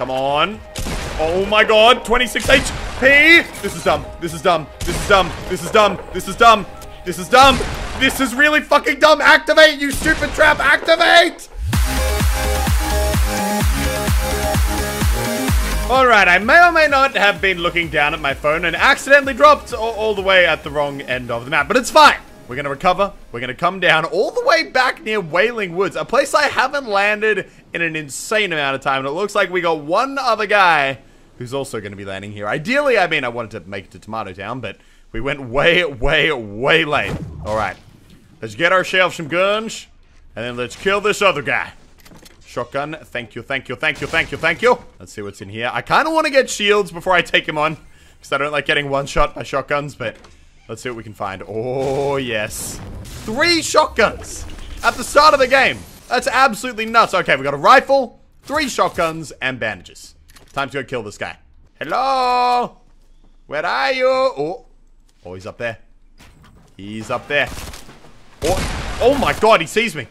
Come on. Oh my god, 26 HP! This is dumb. This is dumb. This is dumb. This is dumb. This is dumb. This is dumb. This is really fucking dumb. Activate, you stupid trap. Activate! Alright, I may or may not have been looking down at my phone and accidentally dropped all, all, the way at the wrong end of the map, but it's fine. We're gonna recover. We're gonna come down all the way back near Wailing Woods, a place I haven't landed in an insane amount of time, and it looks like we got one other guy who's also gonna be landing here. Ideally, I mean, I wanted to make it to Tomato Town, but we went way, way, way late. Alright, let's get ourselves some guns, and then let's kill this other guy. Shotgun. Thank you, thank you, thank you, thank you, thank you. Let's see what's in here. I kind of want to get shields before I take him on. Because I don't like getting one shot by shotguns, but let's see what we can find. Oh, yes. Three shotguns at the start of the game. That's absolutely nuts. Okay, we got a rifle, three shotguns, and bandages. Time to go kill this guy. Hello? Where are you? Oh, oh he's up there. He's up there. Oh, oh my god, he sees me.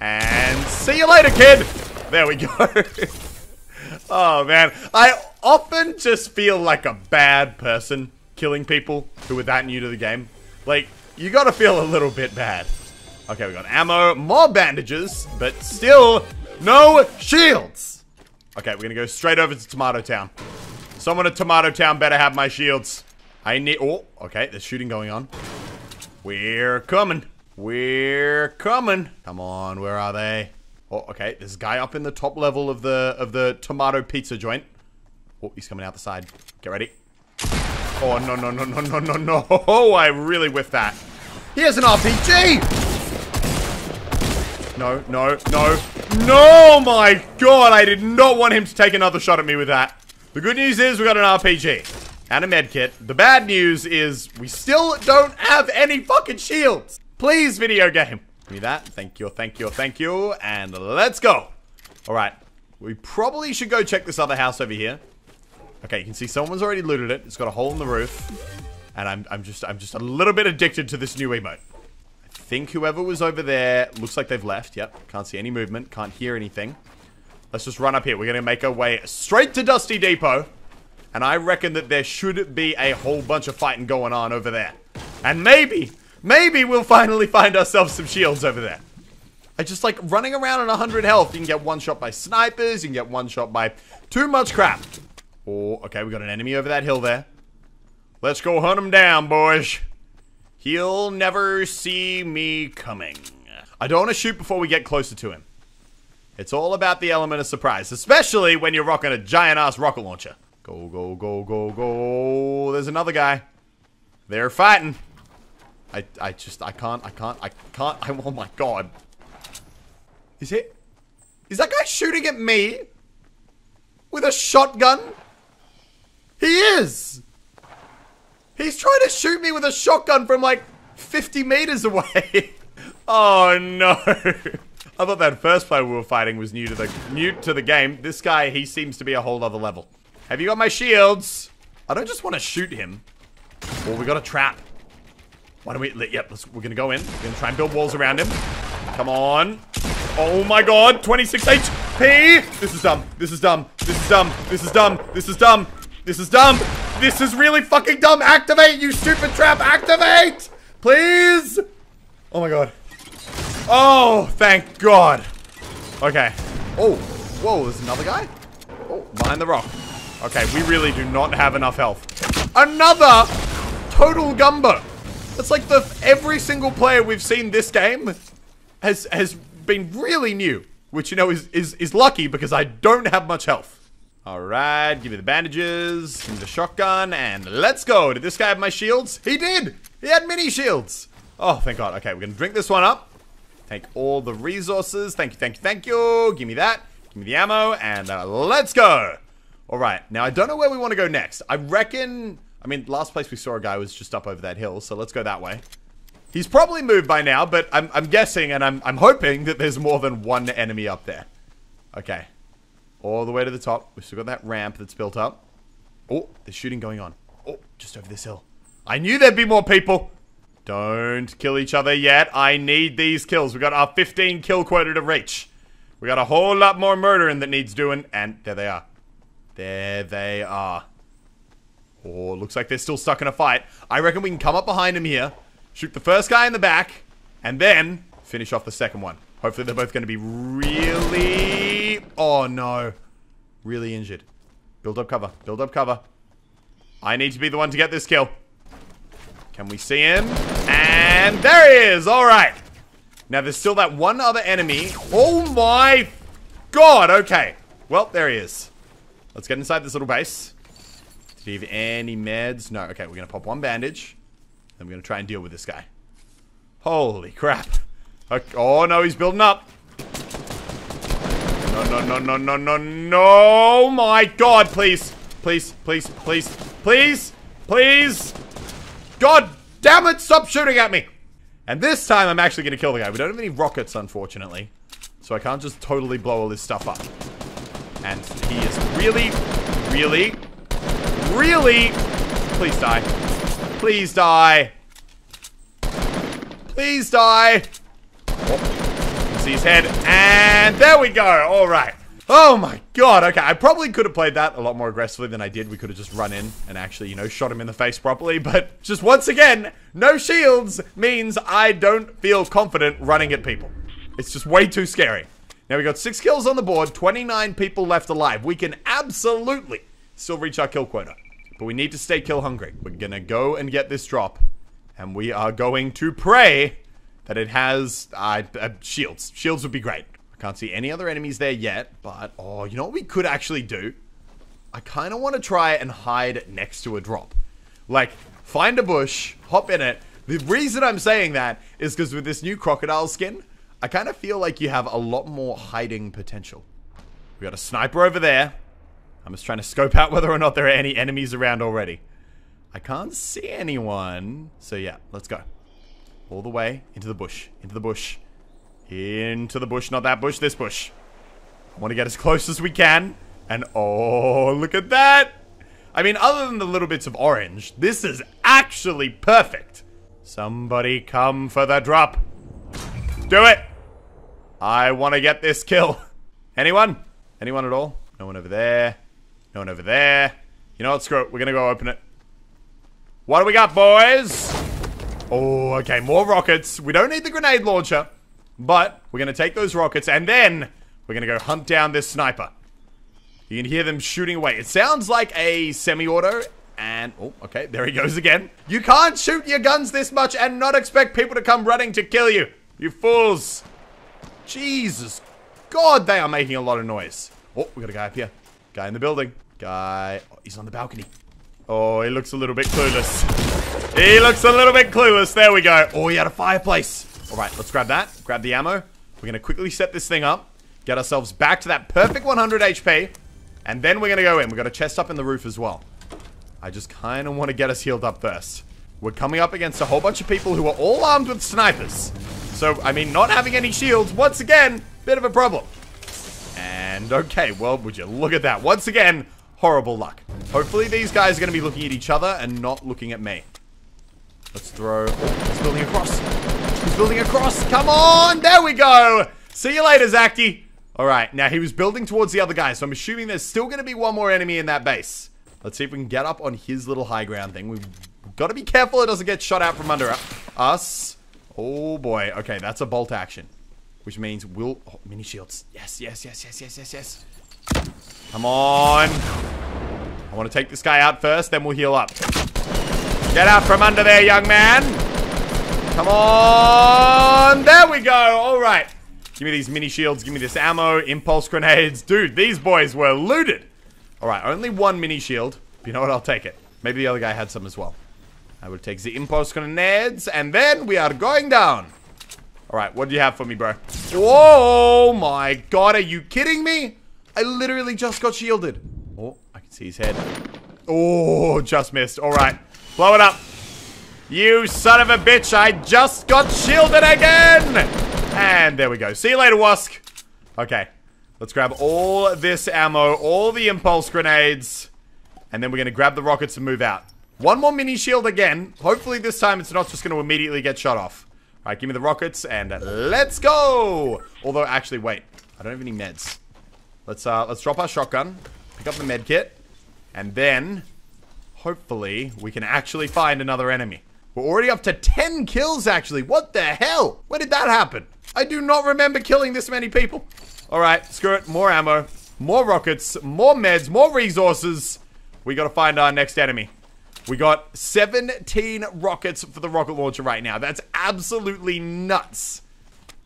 And see you later, kid! There we go. oh, man. I often just feel like a bad person killing people who are that new to the game. Like, you gotta feel a little bit bad. Okay, we got ammo, more bandages, but still no shields. Okay, we're gonna go straight over to Tomato Town. Someone at Tomato Town better have my shields. I need- oh, okay, there's shooting going on. We're coming. We're coming. Come on, where are they? Oh, okay. There's a guy up in the top level of the of the tomato pizza joint. Oh, he's coming out the side. Get ready. Oh, no, no, no, no, no, no, no. Oh, I really whiffed that. He has an RPG! No, no, no. No, my God. I did not want him to take another shot at me with that. The good news is we got an RPG and a medkit. The bad news is we still don't have any fucking shields. Please, video game. Give me that. Thank you, thank you, thank you. And let's go. All right. We probably should go check this other house over here. Okay, you can see someone's already looted it. It's got a hole in the roof. And I'm, I'm just I'm just a little bit addicted to this new emote. Think whoever was over there looks like they've left. Yep, can't see any movement, can't hear anything. Let's just run up here. We're going to make our way straight to Dusty Depot. And I reckon that there should be a whole bunch of fighting going on over there. And maybe, Maybe we'll finally find ourselves some shields over there. I just like running around on 100 health. You can get one shot by snipers. You can get one shot by too much crap. Oh, okay, we got an enemy over that hill there. Let's go hunt him down, boys. He'll never see me coming. I don't want to shoot before we get closer to him. It's all about the element of surprise, especially when you're rocking a giant-ass rocket launcher. Go, go, go, go, go. There's another guy. They're fighting. I, I just, I can't, I can't, I can't, I, oh my god. Is it? Is that guy shooting at me? With a shotgun? He is! He's trying to shoot me with a shotgun from like 50 meters away. oh no. I thought that first player we were fighting was new to the new to the game. This guy, he seems to be a whole other level. Have you got my shields? I don't just want to shoot him. Or we got a trap. Why don't we... Yep, we're gonna go in. We're gonna try and build walls around him. Come on. Oh my god, 26 HP! This is dumb. This is dumb. This is dumb. This is dumb. This is dumb. This is dumb. This is really fucking dumb. Activate, you stupid trap. Activate! Please! Oh my god. Oh, thank god. Okay. Oh, whoa, there's another guy? Oh, behind the rock. Okay, we really do not have enough health. Another total gumbo. It's like the every single player we've seen this game has has been really new, which you know is is is lucky because I don't have much health. All right, give me the bandages, give me the shotgun, and let's go. Did this guy have my shields? He did. He had mini shields. Oh, thank God. Okay, we're gonna drink this one up. Take all the resources. Thank you, thank you, thank you. Give me that. Give me the ammo, and uh, let's go. All right, now I don't know where we want to go next. I reckon I mean, last place we saw a guy was just up over that hill, so let's go that way. He's probably moved by now, but I'm, I'm guessing and I'm, I'm hoping that there's more than one enemy up there. Okay. All the way to the top. We've still got that ramp that's built up. Oh, there's shooting going on. Oh, just over this hill. I knew there'd be more people. Don't kill each other yet. I need these kills. We got our 15 kill quota to reach. We got a whole lot more murdering that needs doing, and there they are. There they are. Oh, looks like they're still stuck in a fight. I reckon we can come up behind him here, shoot the first guy in the back, and then finish off the second one. Hopefully they're both going to be really... Oh, no. Really injured. Build up cover. Build up cover. I need to be the one to get this kill. Can we see him? And there he is. All right. Now, there's still that one other enemy. Oh, my God. Okay. Well, there he is. Let's get inside this little base. Did he have any meds? No. Okay, we're going to pop one bandage. Then we're going to try and deal with this guy. Holy crap. Oh, no, he's building up. No, no, no, no, no, no, no. Oh, my God, please. Please, please, please, please, please. God damn it, stop shooting at me. And this time, I'm actually going to kill the guy. We don't have any rockets, unfortunately. So I can't just totally blow all this stuff up. And he is really, really, really... Please die. Please die. Please die. His head. And there we go. All right. Oh my god, okay, I probably could have played that a lot more aggressively than I did. We could have just run in and actually, you know, shot him in the face properly. But just once again, no shields means I don't feel confident running at people. It's just way too scary. Now we got six kills on the board, 29 people left alive. We can absolutely still reach our kill quota. But we need to stay kill hungry. We're gonna go and get this drop. And we are going to pray that it has uh, uh, shields. Shields would be great. I can't see any other enemies there yet, but oh, you know what we could actually do? I kind of want to try and hide next to a drop. Like, find a bush, hop in it. The reason I'm saying that is because with this new crocodile skin, I kind of feel like you have a lot more hiding potential. We got a sniper over there. I'm just trying to scope out whether or not there are any enemies around already. I can't see anyone. So yeah, let's go. All the way into the bush. Into the bush. Into the bush, not that bush, this bush. I want to get as close as we can. And oh, look at that. I mean, other than the little bits of orange, this is actually perfect. Somebody come for the drop. Do it. I want to get this kill. Anyone? Anyone at all? No one over there. No one over there. You know what? Screw it. We're going to go open it. What do we got, boys? Oh, okay. More rockets. We don't need the grenade launcher. But we're going to take those rockets and then we're going to go hunt down this sniper. You can hear them shooting away. It sounds like a semi-auto and... Oh, okay. There he goes again. You can't shoot your guns this much and not expect people to come running to kill you. You fools. Jesus. God, they are making a lot of noise. Oh, we got a guy up here. Guy in the building. Guy... Oh, he's on the balcony. Oh, he looks a little bit clueless. He looks a little bit clueless. There we go. Oh, he had a fireplace. All right, let's grab that. Grab the ammo. We're going to quickly set this thing up. Get ourselves back to that perfect 100 HP. And then we're going to go in. We've got a chest up in the roof as well. I just kind of want to get us healed up first. We're coming up against a whole bunch of people who are all armed with snipers. So, I mean, not having any shields, once again, bit of a problem. And, okay, well, would you look at that. Once again, horrible luck. Hopefully these guys are going to be looking at each other and not looking at me. Let's throw... He's building across. He's building across. Come on! There we go! See you later, Zacty. Alright, now he was building towards the other guy, so I'm assuming there's still going to be one more enemy in that base. Let's see if we can get up on his little high ground thing. We've got to be careful it doesn't get shot out from under us. Oh boy. Okay, that's a bolt action. Which means we'll... Oh, mini shields. Yes, yes, yes, yes, yes, yes, yes. Come on. I want to take this guy out first, then we'll heal up. Get out from under there, young man. Come on. There we go. All right. Give me these mini shields. Give me this ammo. Impulse grenades. Dude, these boys were looted. All right. Only one mini shield. You know what? I'll take it. Maybe the other guy had some as well. I will take the impulse grenades. And then we are going down. All right. What do you have for me, bro? Whoa, my God. Are you kidding me? I literally just got shielded. Oh, I can see his head. Oh, just missed. All right. Blow it up. You son of a bitch. I just got shielded again. And there we go. See you later, Wask. Okay. Let's grab all this ammo, all the impulse grenades. And then we're going to grab the rockets and move out. One more mini shield again. Hopefully this time it's not just going to immediately get shot off. All right, give me the rockets and let's go. Although, actually, wait. I don't have any meds. Let's uh, let's drop our shotgun. pick up the med kit, and then hopefully we can actually find another enemy. We're already up to 10 kills, actually. What the hell? Where did that happen? I do not remember killing this many people. All right, screw it. More ammo, more rockets, more meds, more resources. We got to find our next enemy. We got 17 rockets for the rocket launcher right now. That's absolutely nuts.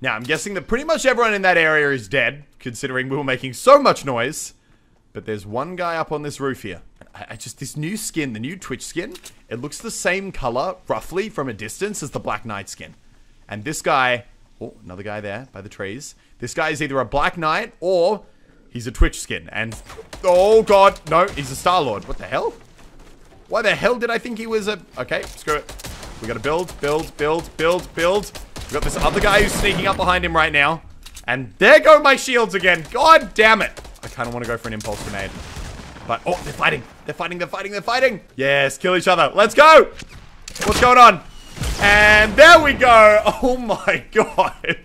Now, I'm guessing that pretty much everyone in that area is dead, considering we were making so much noise. But there's one guy up on this roof here. I, just, this new skin, the new Twitch skin, it looks the same color, roughly, from a distance as the Black Knight skin. And this guy, oh, another guy there by the trees. This guy is either a Black Knight or he's a Twitch skin. And, oh god, no, he's a Star-Lord. What the hell? Why the hell did I think he was a... Okay, screw it. We gotta build, build, build, build, build. We got this other guy who's sneaking up behind him right now. And there go my shields again. God damn it. I kind of want to go for an impulse grenade. But, oh, they're fighting. They're fighting, they're fighting, they're fighting. Yes, kill each other. Let's go. What's going on? And there we go. Oh my god.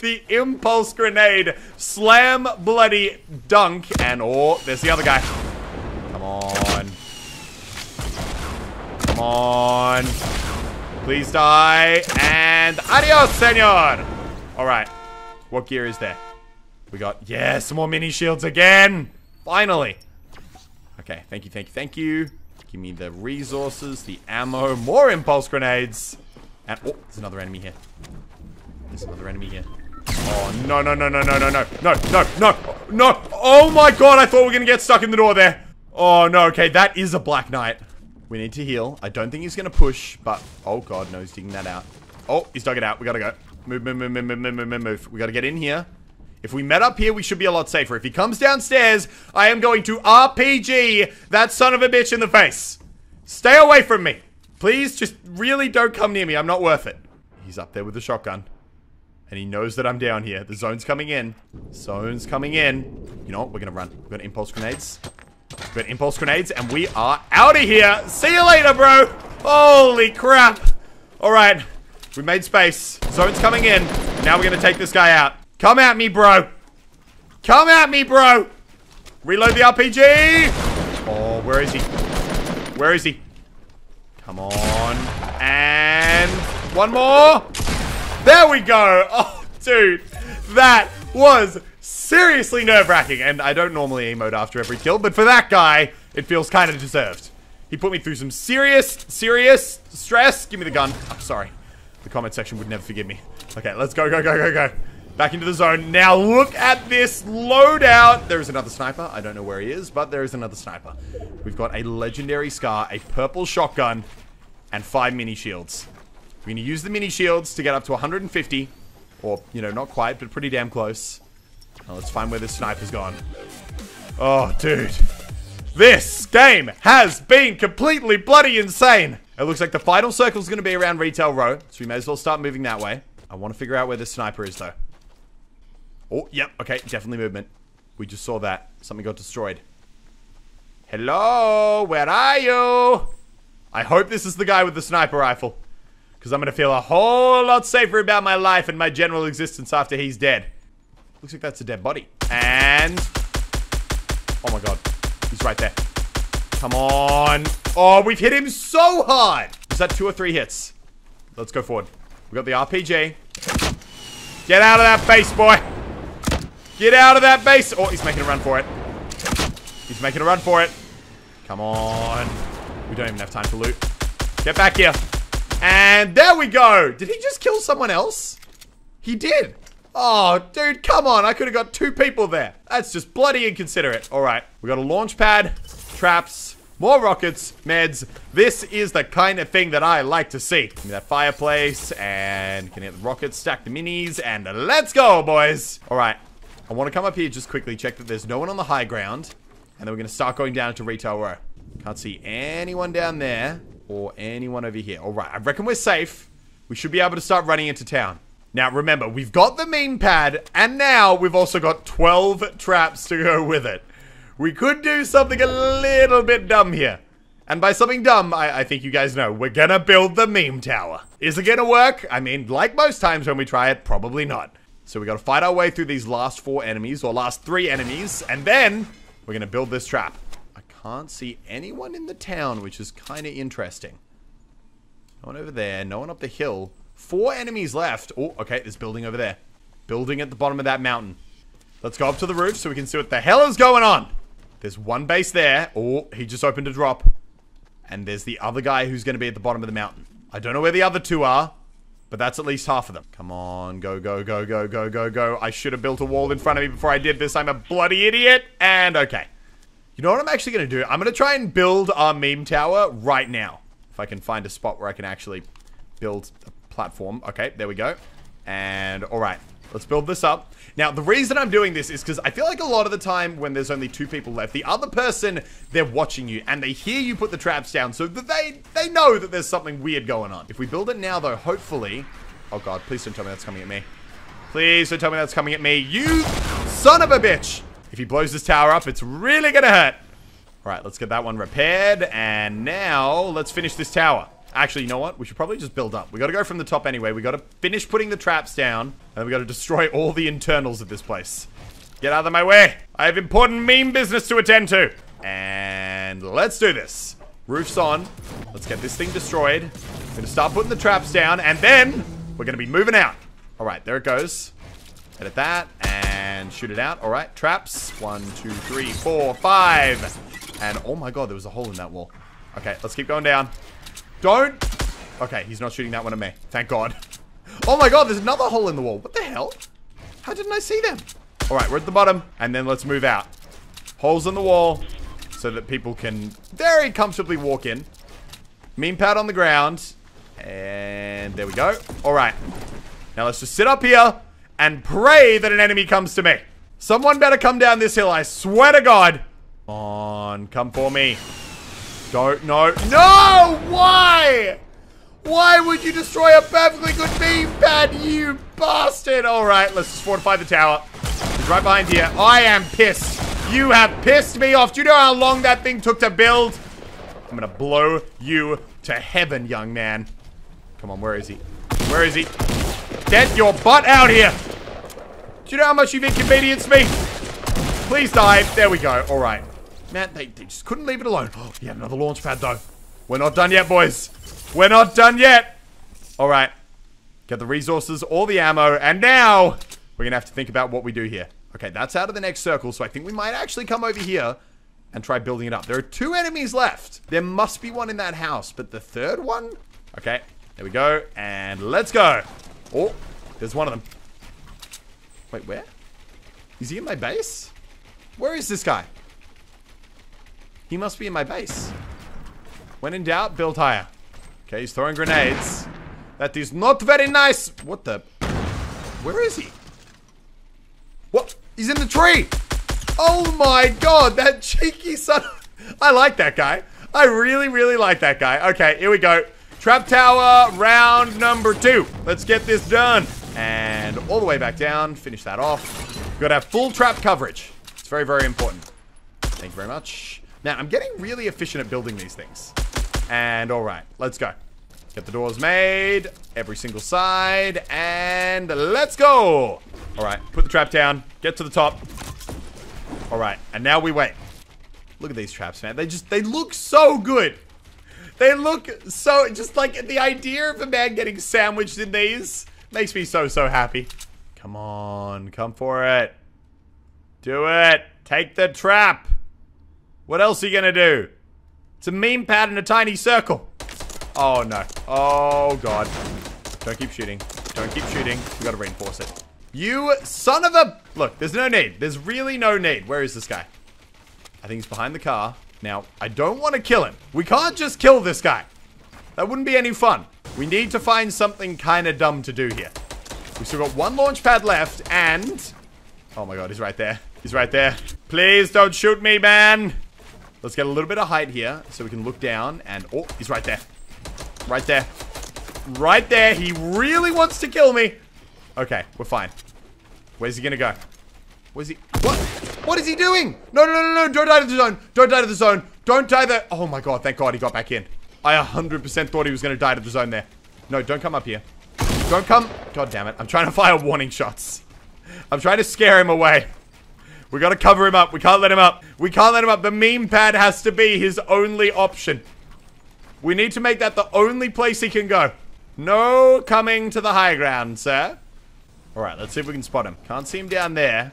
The impulse grenade slam bloody dunk. And, oh, there's the other guy. Come on. Come on. Please die. And adios, senor. All right. What gear is there? We got, some more mini shields again. Finally. Okay, thank you, thank you, thank you. Give me the resources, the ammo, more impulse grenades. And, oh, there's another enemy here. There's another enemy here. Oh, no, no, no, no, no, no, no, no, no, no, no. Oh my god, I thought we were going to get stuck in the door there. Oh, no, okay, that is a Black Knight. We need to heal. I don't think he's going to push, but... Oh, God, no, he's digging that out. Oh, he's dug it out. We got to go. Move, move, move, move, move, move, move, move. We got to get in here. If we met up here, we should be a lot safer. If he comes downstairs, I am going to RPG that son of a bitch in the face. Stay away from me. Please, just really don't come near me. I'm not worth it. He's up there with the shotgun. And he knows that I'm down here. The zone's coming in. Zone's coming in. You know what? We're going to run. We've got impulse grenades. We've got impulse grenades, and we are out of here. See you later, bro. Holy crap. All right. We made space. Zone's coming in. Now we're going to take this guy out. Come at me, bro. Come at me, bro. Reload the RPG. Oh, where is he? Where is he? Come on. And one more. There we go. Oh, dude. That was seriously nerve-wracking. And I don't normally emote after every kill, but for that guy, it feels kind of deserved. He put me through some serious, serious stress. Give me the gun. I'm sorry. The comment section would never forgive me. Okay, let's go, go, go, go, go. Back into the zone. Now look at this loadout. There is another sniper. I don't know where he is, but there is another sniper. We've got a legendary scar, a purple shotgun, and five mini shields. We're going to use the mini shields to get up to 150. Or, you know, not quite, but pretty damn close. Now let's find where this sniper's gone. Oh, dude. This game has been completely bloody insane. It looks like the final circle is going to be around Retail Row, so we may as well start moving that way. I want to figure out where this sniper is, though. Oh, yep. Okay, definitely movement. We just saw that. Something got destroyed. Hello? Where are you? I hope this is the guy with the sniper rifle. Because I'm going to feel a whole lot safer about my life and my general existence after he's dead. Looks like that's a dead body. And... Oh my god. He's right there. Come on. Oh, we've hit him so hard. Is that two or three hits? Let's go forward. We got the RPG. Get out of that face, boy. Get out of that base. Oh, he's making a run for it. He's making a run for it. Come on. We don't even have time to loot. Get back here. And there we go. Did he just kill someone else? He did. Oh, dude, come on. I could have got two people there. That's just bloody inconsiderate. All right. We got a launch pad, traps, more rockets, meds. This is the kind of thing that I like to see. Give me that fireplace and can hit the rockets, stack the minis, and let's go, boys. All right. I want to come up here just quickly, check that there's no one on the high ground. And then we're going to start going down to Retail Row. Can't see anyone down there or anyone over here. All right, I reckon we're safe. We should be able to start running into town. Now, remember, we've got the meme pad, and now we've also got 12 traps to go with it. We could do something a little bit dumb here. And by something dumb, I, I, think you guys know, we're gonna build the meme tower. Is it gonna work? I mean, like most times when we try it, probably not. So we gotta fight our way through these last four enemies, or last three enemies, and then We're going to build this trap. I can't see anyone in the town, which is kind of interesting. No one over there. No one up the hill. Four enemies left. Oh, okay. There's building over there. Building at the bottom of that mountain. Let's go up to the roof so we can see what the hell is going on. There's one base there. Oh, he just opened a drop. And there's the other guy who's going to be at the bottom of the mountain. I don't know where the other two are, but that's at least half of them. Come on, go, go, go, go, go, go, go. I should have built a wall in front of me before I did this. I'm a bloody idiot. And okay. You know what I'm actually going to do? I'm going to try and build our meme tower right now. If I can find a spot where I can actually build a platform. Okay, there we go. And all right, let's build this up. Now, the reason I'm doing this is because I feel like a lot of the time when there's only two people left, the other person, they're watching you and they hear you put the traps down so that they, they know that there's something weird going on. If we build it now, though, hopefully... Oh, God, please don't tell me that's coming at me. Please don't tell me that's coming at me. You son of a bitch! If he blows this tower up, it's really gonna hurt. All right, let's get that one repaired. And now, let's finish this tower. Actually, you know what? We should probably just build up. We gotta go from the top anyway. We gotta finish putting the traps down. And we gotta destroy all the internals of this place. Get out of my way. I have important meme business to attend to. And let's do this. Roof's on. Let's get this thing destroyed. We're gonna start putting the traps down. And then, we're gonna be moving out. All right, there it goes. Edit that and shoot it out. All right, traps. One, two, three, four, five. And oh my god, there was a hole in that wall. Okay, let's keep going down. Don't. Okay, he's not shooting that one at me. Thank God. Oh my God, there's another hole in the wall. What the hell? How didn't I see them? All right, we're at the bottom. And then let's move out. Holes in the wall so that people can very comfortably walk in. Meme pad on the ground. And there we go. All right. Now let's just sit up here and pray that an enemy comes to me. Someone better come down this hill, I swear to God. Come on, come for me. Don't, no, no! Why? Why would you destroy a perfectly good meme pad, you bastard? All right, let's just fortify the tower. He's right behind here. I am pissed. You have pissed me off. Do you know how long that thing took to build? I'm gonna blow you to heaven, young man. Come on, where is he? Where is he? Get your butt out here! Do you know how much you've inconvenienced me? Please die. There we go. All right. Man, they, they just couldn't leave it alone. Oh, had another launch pad, though. We're not done yet, boys. We're not done yet. All right. Get the resources, all the ammo, and now we're going to have to think about what we do here. Okay, that's out of the next circle, so I think we might actually come over here and try building it up. There are two enemies left. There must be one in that house, but the third one? Okay, there we go, and let's go. Oh, there's one of them. Wait, where? Is he in my base? Where is this guy? He must be in my base. When in doubt, build higher. Okay, he's throwing grenades. That is not very nice. What the? Where is he? What? He's in the tree. Oh my god, that cheeky son. I like that guy. I really, really like that guy. Okay, here we go. Trap tower, round number two. Let's get this done. And all the way back down, finish that off. We've got to have full trap coverage. It's very, very important. Thank you very much. Now, I'm getting really efficient at building these things. And all right, let's go. Get the doors made, every single side, and let's go. All right, put the trap down, get to the top. All right, and now we wait. Look at these traps, man. They just, they look so good. They look so, just like the idea of a man getting sandwiched in these makes me so, so happy. Come on, come for it. Do it. Take the trap. What else are you gonna do? It's a meme pad in a tiny circle. Oh, no. Oh, God. Don't keep shooting. Don't keep shooting. We gotta reinforce it. You son of a... Look, there's no need. There's really no need. Where is this guy? I think he's behind the car. Now, I don't want to kill him. We can't just kill this guy. That wouldn't be any fun. We need to find something kind of dumb to do here. We've still got one launch pad left, and... Oh my god, he's right there. He's right there. Please don't shoot me, man. Let's get a little bit of height here so we can look down and... Oh, he's right there. Right there. Right there. He really wants to kill me. Okay, we're fine. Where's he gonna go? Where's he? What? What is he doing? No, no, no, no. Don't die to the zone. Don't die to the zone. Don't die there. Oh my god, thank god he got back in. I 100% thought he was gonna die to the zone there. No, don't come up here. Don't come. God damn it. I'm trying to fire warning shots. I'm trying to scare him away. We gotta cover him up. We can't let him up. We can't let him up. The meme pad has to be his only option. We need to make that the only place he can go. No coming to the high ground, sir. Alright, let's see if we can spot him. Can't see him down there.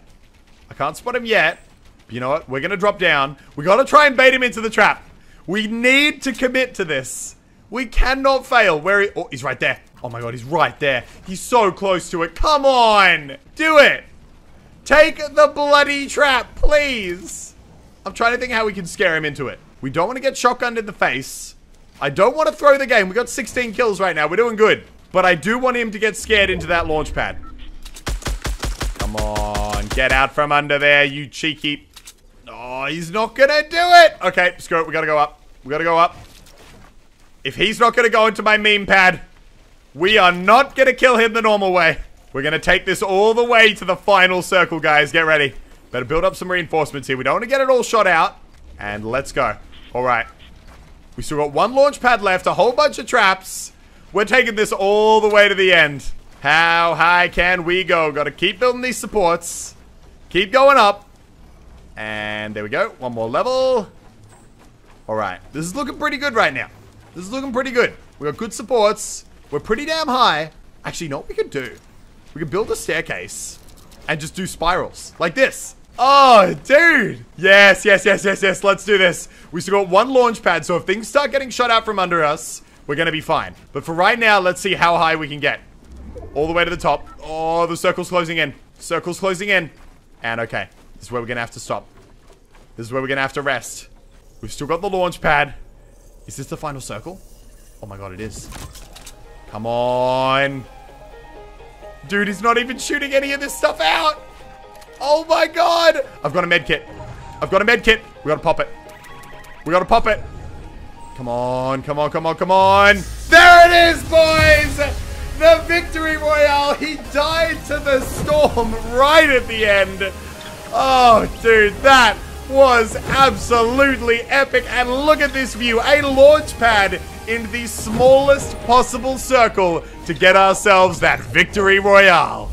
I can't spot him yet. But you know what? We're gonna drop down. We gotta try and bait him into the trap. We need to commit to this. We cannot fail. Where he- Oh, he's right there. Oh my god, he's right there. He's so close to it. Come on! Do it! Take the bloody trap, please! I'm trying to think how we can scare him into it. We don't want to get shotgunned in the face. I don't want to throw the game. We got 16 kills right now. We're doing good. But I do want him to get scared into that launch pad. Come on. Get out from under there, you cheeky... Oh, he's not gonna do it! Okay, screw it. We gotta go up. We gotta go up. If he's not gonna go into my meme pad, we are not gonna kill him the normal way. We're gonna take this all the way to the final circle, guys. Get ready. Better build up some reinforcements here. We don't want to get it all shot out. And let's go. Alright. We still got one launch pad left, a whole bunch of traps. We're taking this all the way to the end. How high can we go? Gotta keep building these supports. Keep going up. And there we go. One more level. Alright. This is looking pretty good right now. This is looking pretty good. We got good supports. We're pretty damn high. Actually, you know what we could do? We could build a staircase and just do spirals. Like this. Oh, dude. Yes, yes, yes, yes, yes. Let's do this. We still got one launch pad, so if things start getting shot out from under us, we're going to be fine. But for right now, let's see how high we can get. All the way to the top. Oh, the circle's closing in. Circle's closing in. And okay, this is where we're going to have to stop. This is where we're going to have to rest. We've still got the launch pad. Is this the final circle? Oh my god, it is. Come on. Dude, he's not even shooting any of this stuff out. Oh my god. I've got a med kit. I've got a med kit. We gotta pop it. We gotta pop it. Come on, come on, come on, come on. There it is, boys. The victory royale. He died to the storm right at the end. Oh, dude, that was absolutely epic. And look at this view. A launch pad in the smallest possible circle to get ourselves that victory royale.